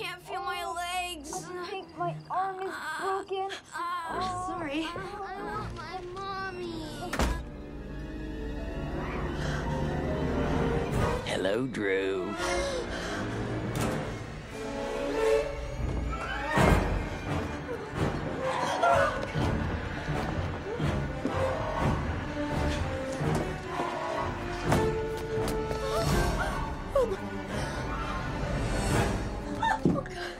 can't feel oh, my legs. I think my arm is broken. Uh, uh oh, sorry. My mommy. Hello, Drew. Oh, god.